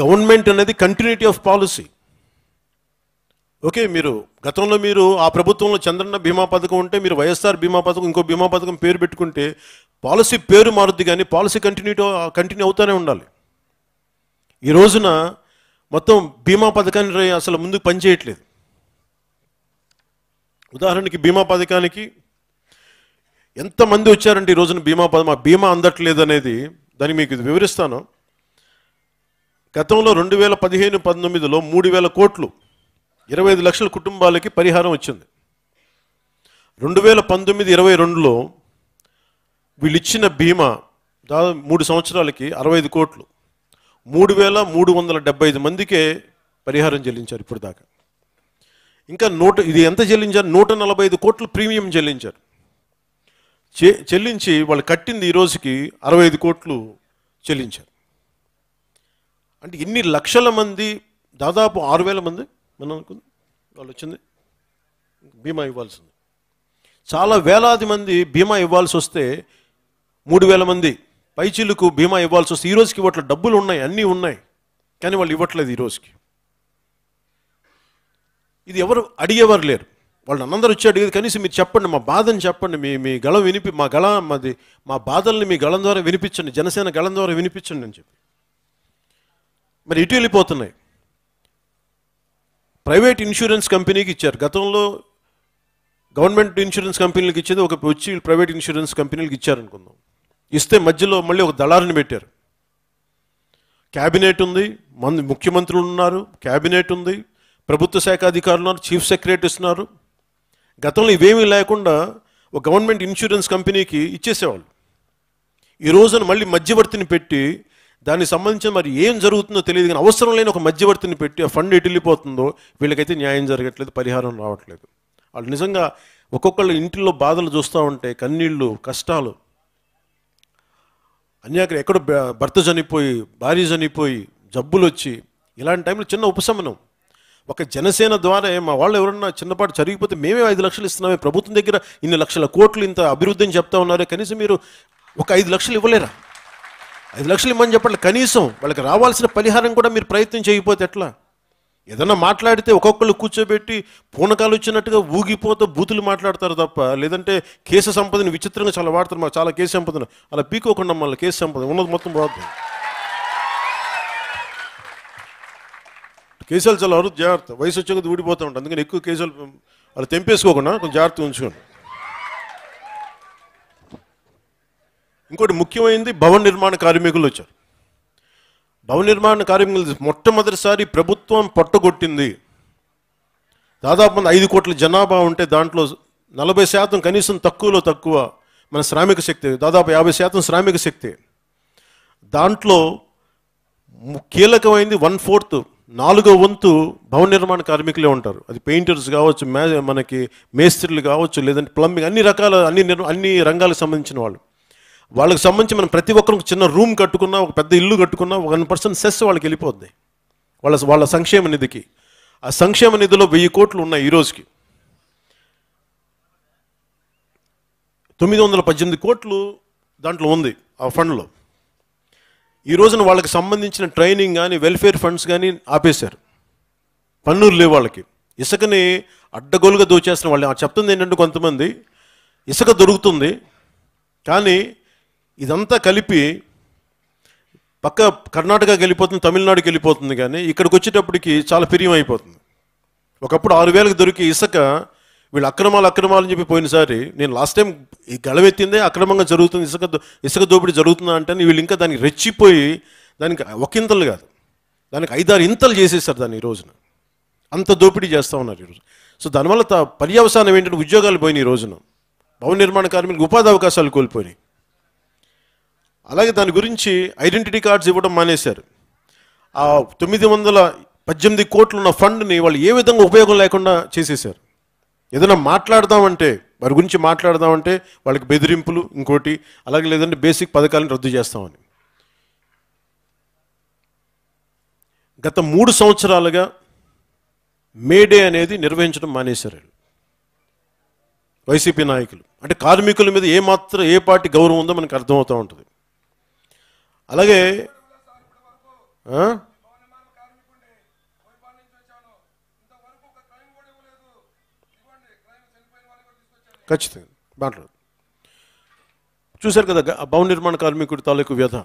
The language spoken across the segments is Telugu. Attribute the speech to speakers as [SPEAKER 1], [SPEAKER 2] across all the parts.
[SPEAKER 1] గవర్నమెంట్ అనేది కంటిన్యూటీ ఆఫ్ పాలసీ ఓకే మీరు గతంలో మీరు ఆ ప్రభుత్వంలో చంద్రన్న బీమా పథకం ఉంటే మీరు వైఎస్ఆర్ బీమా పథకం ఇంకో బీమా పథకం పేరు పెట్టుకుంటే పాలసీ పేరు మారుద్ది కానీ పాలసీ కంటిన్యూటీ కంటిన్యూ అవుతూనే ఉండాలి. ఈ రోజున మొత్తం బీమా పథకాన్ని అసలు ముందుకు పనిచేయట్లేదు ఉదాహరణకి బీమా పథకానికి ఎంతమంది వచ్చారంటే ఈ రోజున బీమా పథకం బీమా అందట్లేదు అనేది దాన్ని మీకు ఇది వివరిస్తాను. గతంలో రెండు వేల పదిహేను పంతొమ్మిదిలో మూడు వేల కోట్లు ఇరవై ఐదు లక్షల కుటుంబాలకి పరిహారం వచ్చింది. రెండు వేల పంతొమ్మిది ఇరవై రెండులో వీళ్ళు ఇచ్చిన బీమా దాదాపు మూడు సంవత్సరాలకి అరవై ఐదు కోట్లు మూడు వేల మూడు వందల డెబ్బై ఐదు మందికే పరిహారం చెల్లించారు ఇప్పుడు దాకా ఇంకా నూట ఇది ఎంత చెల్లించారు? నూట నలభై ఐదు కోట్లు ప్రీమియం చెల్లించారు. చె చెల్లించి వాళ్ళు కట్టింది ఈ రోజుకి అరవై ఐదు కోట్లు చెల్లించారు. అంటే ఇన్ని లక్షల మంది దాదాపు ఆరు వేల మంది మనం అనుకుంది. వాళ్ళు వచ్చింది. బీమా ఇవ్వాల్సింది. చాలా వేలాది మంది బీమా ఇవ్వాల్సి వస్తే మూడు వేల మంది పైచీలకు బీమా ఇవ్వాల్సి వస్తే ఈ రోజుకి ఇవ్వట్లేదు డబ్బులు ఉన్నాయి అన్నీ ఉన్నాయి. కానీ వాళ్ళు ఇవ్వట్లేదు ఈ రోజుకి. ఇది ఎవరు అడిగేవారు లేరు. వాళ్ళు అందరూ వచ్చి అడిగేది కనీసం మీరు చెప్పండి మా బాధని చెప్పండి మీ మీ గళం వినిపి మా గళ మాది మా బాధల్ని మీ గళం ద్వారా వినిపించండి జనసేన గళం ద్వారా వినిపించండి అని చెప్పి. మరి ఇటు వెళ్ళిపోతున్నాయి. ప్రైవేట్ ఇన్సూరెన్స్ కంపెనీకి ఇచ్చారు. గతంలో గవర్నమెంట్ ఇన్సూరెన్స్ కంపెనీలకు ఇచ్చేది ఒక వచ్చి ప్రైవేట్ ఇన్సూరెన్స్ కంపెనీలకు ఇచ్చారనుకుందాం ఇస్తే మధ్యలో మళ్ళీ ఒక దళారిని పెట్టారు. క్యాబినెట్ ఉంది మంది ముఖ్యమంత్రులు ఉన్నారు క్యాబినెట్ ఉంది ప్రభుత్వ శాఖ అధికారులు ఉన్నారు చీఫ్ సెక్రటరీస్ ఉన్నారు. గతంలో ఇవేమీ లేకుండా ఒక గవర్నమెంట్ ఇన్సూరెన్స్ కంపెనీకి ఇచ్చేసేవాళ్ళు. ఈ రోజున మళ్ళీ మధ్యవర్తిని పెట్టి దానికి సంబంధించిన మరి ఏం జరుగుతుందో తెలియదు కానీ అవసరం లేని ఒక మధ్యవర్తిని పెట్టి ఆ ఫండ్ ఎటు వెళ్ళిపోతుందో వీళ్ళకైతే న్యాయం జరగట్లేదు పరిహారం రావట్లేదు. వాళ్ళు నిజంగా ఒక్కొక్కళ్ళు ఇంటిలో బాధలు చూస్తూ ఉంటే కన్నీళ్ళు కష్టాలు. అన్యాక ఎక్కడో భర్త చనిపోయి భార్య చనిపోయి జబ్బులు వచ్చి ఇలాంటి టైంలో చిన్న ఉపశమనం. ఒక జనసేన ద్వారా మా వాళ్ళు ఎవరన్నా చిన్నపాటు జరిగిపోతే మేమే ఐదు లక్షలు ఇస్తున్నామే ప్రభుత్వం దగ్గర ఇన్ని లక్షల కోట్లు ఇంత అభివృద్ధి అని చెప్తా ఉన్నారే కనీసం మీరు ఒక ఐదు లక్షలు ఇవ్వలేరా? ఐదు లక్షలు ఇమ్మని చెప్పండి. కనీసం వాళ్ళకి రావాల్సిన పరిహారం కూడా మీరు ప్రయత్నం చేయకపోతే ఎట్లా? ఏదన్నా మాట్లాడితే ఒక్కొక్కళ్ళు కూర్చోబెట్టి పూనకాలు వచ్చినట్టుగా ఊగిపోతూ బూతులు మాట్లాడతారు తప్ప లేదంటే కేసు సంపదని విచిత్రంగా చాలా వాడతారు. మాకు చాలా కేసు సంపదను అలా పీకోకుండా మళ్ళీ కేసు సంపద ఉన్నది మొత్తం పోతుంది కేసులు చాలా అరుదు జాగ్రత్త. వయసు వచ్చే కొద్ది ఊడిపోతూ ఉంటాయి అందుకని ఎక్కువ కేసులు వాళ్ళు తెంపేసుకోకుండా కొంచెం జాగ్రత్తగా ఉంచుకోండి. ఇంకోటి ముఖ్యమైనది భవన నిర్మాణ కార్మికులు వచ్చారు. భవన నిర్మాణ కార్మికులు మొట్టమొదటిసారి ప్రభుత్వం పట్టుకొట్టింది. దాదాపు ఐదు కోట్ల జనాభా ఉంటే దాంట్లో నలభై శాతం కనీసం తక్కువలో తక్కువ మన శ్రామిక శక్తి దాదాపు యాభై శాతం శ్రామిక శక్తి. దాంట్లో కీలకమైంది వన్ ఫోర్త్ నాలుగో వంతు భవన నిర్మాణ కార్మికులే ఉంటారు. అది పెయింటర్స్ కావచ్చు మే మనకి మేస్త్రీలు కావచ్చు లేదంటే ప్లంబింగ్ అన్ని రకాల అన్ని అన్ని రంగాలకు సంబంధించిన వాళ్ళు. వాళ్ళకి సంబంధించి మనం ప్రతి ఒక్కరికి చిన్న రూమ్ కట్టుకున్నా ఒక పెద్ద ఇల్లు కట్టుకున్నా వన్ పర్సెంట్ సెస్ వాళ్ళకి వెళ్ళిపోద్ది. వాళ్ళ వాళ్ళ సంక్షేమ నిధికి. ఆ సంక్షేమ నిధిలో వెయ్యి కోట్లు ఉన్నాయి ఈరోజుకి తొమ్మిది వందల పద్దెనిమిది కోట్లు దాంట్లో ఉంది ఆ ఫండ్లో. ఈ రోజున వాళ్ళకి సంబంధించిన ట్రైనింగ్ కానీ వెల్ఫేర్ ఫండ్స్ కానీ ఆపేశారు. పన్నులు లేవు వాళ్ళకి. ఇసుకని అడ్డగోలుగా దోచేస్తున్న వాళ్ళు. ఆ చెప్తుంది ఏంటంటే కొంతమంది ఇసుక దొరుకుతుంది కానీ ఇదంతా కలిపి పక్క కర్ణాటకకి వెళ్ళిపోతుంది తమిళనాడుకి వెళ్ళిపోతుంది కానీ ఇక్కడికి వచ్చేటప్పటికి చాలా పిరియం అయిపోతుంది ఒకప్పుడు ఆరు వేలకు దొరికి ఇసుక వీళ్ళు అక్రమాలు అక్రమాలు అని చెప్పి పోయినసారి నేను లాస్ట్ టైం ఈ గళవెత్తిందే అక్రమంగా జరుగుతుంది ఇసుక ఇసుక దోపిడీ జరుగుతుందా అంటే వీళ్ళు ఇంకా దానికి రెచ్చిపోయి దానికి ఒకంతలు కాదు. దానికి ఐదారు ఇంతలు చేసేసారు దాన్ని ఈ రోజున. అంత దోపిడీ చేస్తూ ఉన్నారు ఈరోజు సో దానివల్ల త- పర్యవసానం ఏంటంటే ఉద్యోగాలు పోయినాయి ఈ రోజున. భవన నిర్మాణ కార్మికులకు ఉపాధి అవకాశాలు కోల్పోయినాయి. అలాగే దాని గురించి ఐడెంటిటీ కార్డ్స్ ఇవ్వడం మానేశారు. ఆ తొమ్మిది వందల పద్దెనిమిది కోట్లు ఉన్న ఫండ్ని వాళ్ళు ఏ విధంగా ఉపయోగం లేకుండా చేసేసారు ఏదైనా మాట్లాడదామంటే వారి గురించి మాట్లాడదామంటే వాళ్ళకి బెదిరింపులు ఇంకోటి అలాగే లేదంటే బేసిక్ పథకాలను రద్దు చేస్తామని. గత మూడు సంవత్సరాలుగా మేడే అనేది నిర్వహించడం మానేశారు వైసీపీ నాయకులు. అంటే కార్మికుల మీద ఏమాత్రం ఏ పార్టీ గౌరవం ఉందో మనకు అర్థమవుతూ ఉంటుంది. అలాగే ఖచ్చితంగా మాట్లాడు. చూశారు కదా భవన నిర్మాణ కార్మికుడి తాలూకు వ్యధ.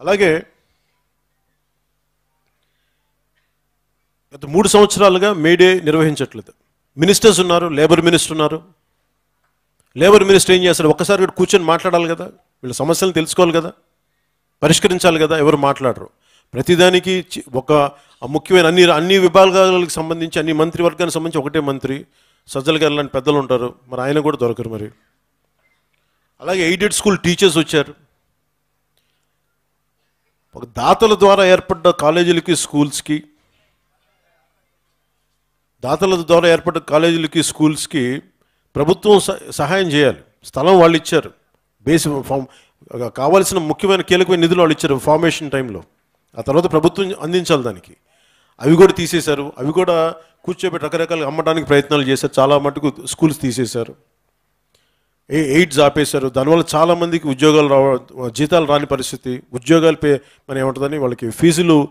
[SPEAKER 1] అలాగే గత మూడు సంవత్సరాలుగా మేడే నిర్వహించట్లేదు. మినిస్టర్స్ ఉన్నారు లేబర్ మినిస్టర్ ఉన్నారు. లేబర్ మినిస్టర్ ఏం చేస్తారు ఒక్కసారి కూర్చొని మాట్లాడాలి కదా. వీళ్ళ సమస్యలను తెలుసుకోవాలి కదా. పరిష్కరించాలి కదా ఎవరు మాట్లాడరు. ప్రతిదానికి ఒక ముఖ్యమైన అన్ని అన్ని విభాగాలకు సంబంధించి అన్ని మంత్రివర్గానికి సంబంధించి ఒకటే మంత్రి. సజ్జల గారు లాంటి పెద్దలు ఉంటారు. మరి ఆయన కూడా దొరకరు మరి. అలాగే ఎయిడెడ్ స్కూల్ టీచర్స్ వచ్చారు. ఒక దాతల ద్వారా ఏర్పడ్డ కాలేజీలకి స్కూల్స్కి దాతల ద్వారా ఏర్పడ్డ కాలేజీలకి స్కూల్స్కి ప్రభుత్వం సహాయం చేయాలి. స్థలం వాళ్ళు ఇచ్చారు. బేసి ఫామ్ కావాల్సిన ముఖ్యమైన కీలకమైన నిధులు వాళ్ళు ఇచ్చారు ఫార్మేషన్ టైంలో ఆ తర్వాత ప్రభుత్వం అందించాలి దానికి. అవి కూడా తీసేశారు. అవి కూడా కూర్చోబెట్టి రకరకాలుగా అమ్మడానికి ప్రయత్నాలు చేశారు. చాలా మటుకు స్కూల్స్ తీసేశారు. ఏ ఎయిడ్స్ ఆపేశారు. దానివల్ల చాలామందికి ఉద్యోగాలు రావ జీతాలు రాని పరిస్థితి. ఉద్యోగాలు పే మన ఏమంటుందని వాళ్ళకి ఫీజులు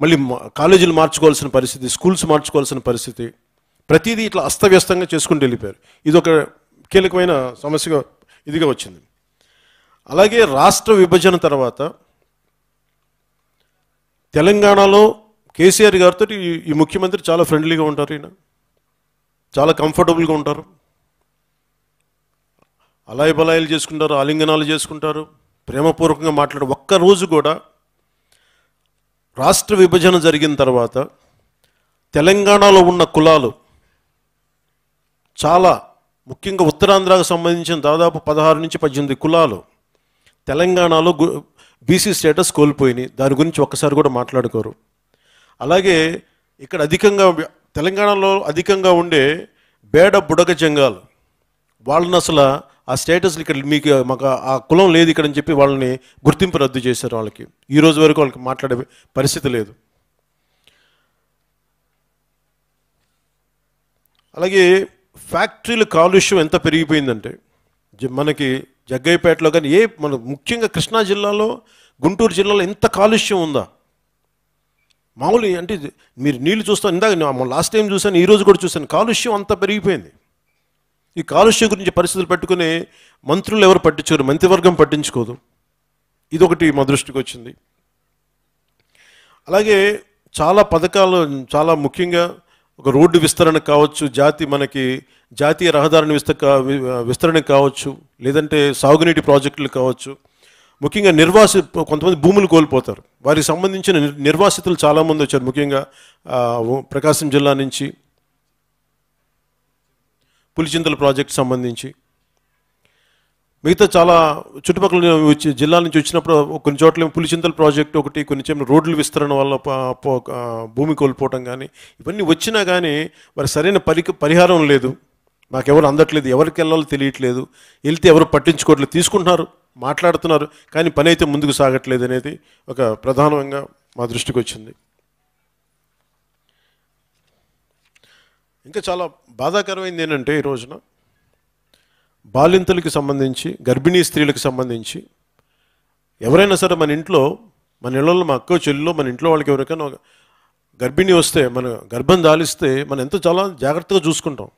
[SPEAKER 1] మళ్ళీ మా- కాలేజీలు మార్చుకోవాల్సిన పరిస్థితి స్కూల్స్ మార్చుకోవాల్సిన పరిస్థితి. ప్రతిదీ ఇట్లా అస్తవ్యస్తంగా చేసుకుంటూ వెళ్ళిపోయారు. ఇది ఒక కీలకమైన సమస్యగా ఇదిగా వచ్చింది. అలాగే రాష్ట్ర విభజన తర్వాత తెలంగాణలో కేసీఆర్ గారితో ఈ- ముఖ్యమంత్రి చాలా ఫ్రెండ్లీగా ఉంటారు ఈయన. చాలా కంఫర్టబుల్గా ఉంటారు. అలాయి బలాయిలు చేసుకుంటారు ఆలింగనాలు చేసుకుంటారు ప్రేమపూర్వకంగా మాట్లాడు ఒక్క రోజు కూడా రాష్ట్ర విభజన జరిగిన తర్వాత తెలంగాణలో ఉన్న కులాలు చాలా ముఖ్యంగా ఉత్తరాంధ్రకు సంబంధించిన దాదాపు పదహారు నుంచి పద్దెనిమిది కులాలు తెలంగాణలో బీసీ స్టేటస్ కోల్పోయినాయి. దాని గురించి ఒక్కసారి కూడా మాట్లాడుకోరు. అలాగే ఇక్కడ అధికంగా తెలంగాణలో అధికంగా ఉండే బేడ బుడగ జంగాలు. వాళ్ళని అసలు ఆ స్టేటస్ ఇక్కడ మీకు మాకు ఆ కులం లేదు ఇక్కడ అని చెప్పి వాళ్ళని గుర్తింపు రద్దు చేశారు వాళ్ళకి. ఈ రోజు వరకు వాళ్ళకి మాట్లాడే పరిస్థితి లేదు. అలాగే ఫ్యాక్టరీల కాలుష్యం ఎంత పెరిగిపోయిందంటే మనకి జగ్గయ్యపేటలో కానీ ఏ మన ముఖ్యంగా కృష్ణా జిల్లాలో గుంటూరు జిల్లాలో ఎంత కాలుష్యం ఉందా? మామూలు అంటే మీరు నీళ్ళు చూస్తాను ఇందాక లాస్ట్ టైం చూశాను ఈరోజు కూడా చూశాను కాలుష్యం అంత పెరిగిపోయింది. ఈ కాలుష్యం గురించి పరిస్థితులు పెట్టుకుని మంత్రులు ఎవరు పట్టించుకోరు మంత్రివర్గం పట్టించుకోదు. ఇది ఒకటి మా దృష్టికి వచ్చింది. అలాగే చాలా పథకాలు చాలా ముఖ్యంగా ఒక రోడ్డు విస్తరణ కావచ్చు జాతి మనకి జాతీయ రహదారిని విస్త విస్తరణ కావచ్చు లేదంటే సాగునీటి ప్రాజెక్టులు కావచ్చు. ముఖ్యంగా నిర్వాసి కొంతమంది భూములు కోల్పోతారు. వారికి సంబంధించిన నిర్వాసితులు చాలామంది వచ్చారు. ముఖ్యంగా ప్రకాశం జిల్లా నుంచి పులిచింతల ప్రాజెక్ట్ సంబంధించి. మిగతా చాలా చుట్టుపక్కల వచ్చి జిల్లాల నుంచి వచ్చినప్పుడు కొన్ని చోట్ల పులిచింతల ప్రాజెక్ట్ ఒకటి కొన్ని చోట్ల రోడ్లు విస్తరణ వల్ల భూమి కోల్పోవటం కానీ ఇవన్నీ వచ్చినా కానీ మరి సరైన పరి పరిహారం లేదు. మాకెవరు అందట్లేదు ఎవరికి వెళ్ళాలో తెలియట్లేదు. వెళ్తే ఎవరు పట్టించుకోవట్లేదు తీసుకుంటున్నారు మాట్లాడుతున్నారు కానీ పని అయితే ముందుకు సాగట్లేదు అనేది ఒక ప్రధానంగా మా దృష్టికి వచ్చింది. ఇంకా చాలా బాధాకరమైంది ఏంటంటే ఈ రోజున బాలింతలకు సంబంధించి గర్భిణీ స్త్రీలకు సంబంధించి ఎవరైనా సరే మన ఇంట్లో మన ఇళ్ళలో మా అక్క చెల్లిలో మన ఇంట్లో వాళ్ళకి ఎవరికైనా గర్భిణీ వస్తే మన గర్భం దాలిస్తే మనం ఎంతో చాలా జాగ్రత్తగా చూసుకుంటాం.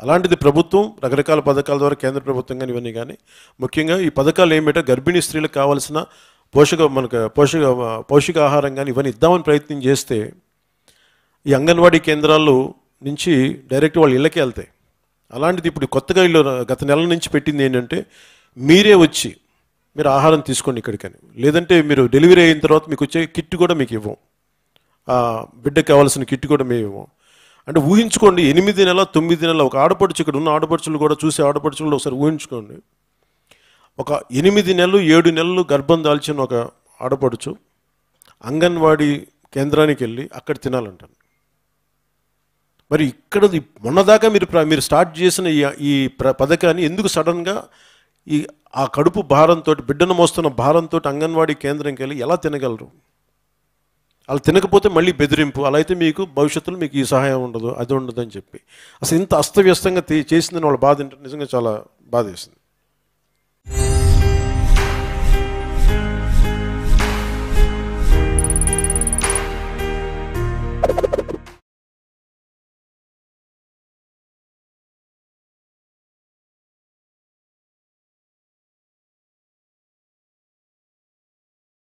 [SPEAKER 1] అలాంటిది ప్రభుత్వం రకరకాల పథకాల ద్వారా కేంద్ర ప్రభుత్వం కానీ ఇవన్నీ కానీ ముఖ్యంగా ఈ పథకాలు ఏమిటో గర్భిణీ స్త్రీలకు కావాల్సిన పోషక మనకు పోషక పౌష్టికాహారం కానీ ఇవన్నీ ఇద్దామని ప్రయత్నం చేస్తే ఈ అంగన్వాడీ కేంద్రాల్లో నుంచి డైరెక్ట్ వాళ్ళ ఇళ్ళకి వెళ్తాయి. అలాంటిది ఇప్పుడు కొత్తగా ఇల్లు గత నెల నుంచి పెట్టింది ఏంటంటే మీరే వచ్చి మీరు ఆహారం తీసుకోండి ఇక్కడికని. లేదంటే మీరు డెలివరీ అయిన తర్వాత మీకు వచ్చే కిట్ కూడా మీకు ఇవ్వం. బిడ్డకు బిడ్డకి కావాల్సిన కిట్ కూడా మేము ఇవ్వం. అంటే ఊహించుకోండి ఎనిమిది నెల తొమ్మిది నెలల ఒక ఆడపడుచు ఇక్కడ ఉన్న ఆడపడుచులు కూడా చూసే ఆడపడుచులు ఒకసారి ఊహించుకోండి. ఒక ఎనిమిది నెలలు ఏడు నెలలు గర్భం దాల్చిన ఒక ఆడపడుచు అంగన్వాడీ కేంద్రానికి వెళ్ళి అక్కడ తినాలంటాను మరి ఇక్కడ మొన్నదాకా మీరు మీరు స్టార్ట్ చేసిన ఈ ఈ పథకాన్ని ఎందుకు సడన్గా ఈ ఆ కడుపు భారంతో బిడ్డను మోస్తున్న భారంతో అంగన్వాడీ కేంద్రంకి వెళ్ళి ఎలా తినగలరు? అలా తినకపోతే మళ్ళీ బెదిరింపు. అలా అయితే మీకు భవిష్యత్తులో మీకు ఈ సహాయం ఉండదు అది ఉండదు అని చెప్పి. అసలు ఇంత అస్తవ్యస్తంగా చేసిందని వాళ్ళ బాధ నిజంగా చాలా బాధ వేసింది